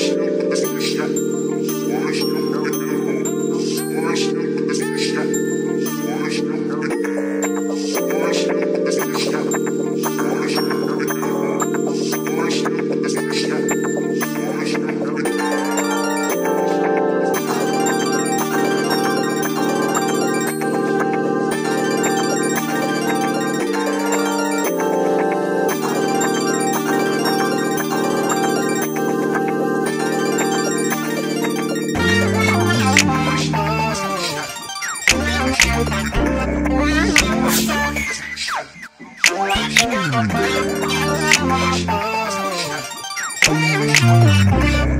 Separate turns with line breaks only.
Smash, smash,
Thank you.